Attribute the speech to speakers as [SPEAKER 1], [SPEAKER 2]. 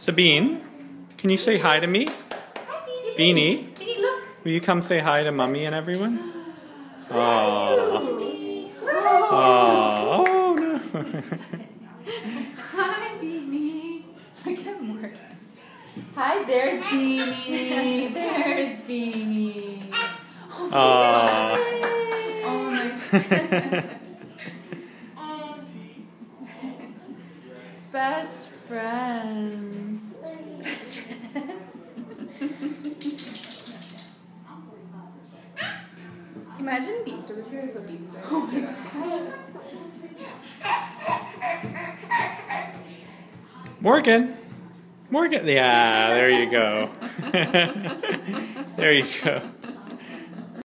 [SPEAKER 1] Sabine, can you say hi to me? Beanie,
[SPEAKER 2] Beanie, look.
[SPEAKER 1] will you come say hi to mommy and everyone? Aww.
[SPEAKER 2] Oh.
[SPEAKER 1] Aww. Oh no.
[SPEAKER 2] Hi, Beanie. Look at Morgan. Hi, there's Beanie. There's Beanie.
[SPEAKER 1] Aww.
[SPEAKER 2] Oh my Best friends. Best friends.
[SPEAKER 3] Imagine Beamster was here, the Beamster.
[SPEAKER 2] Oh my god.
[SPEAKER 1] Morgan. Morgan. Yeah, there you go. there you go.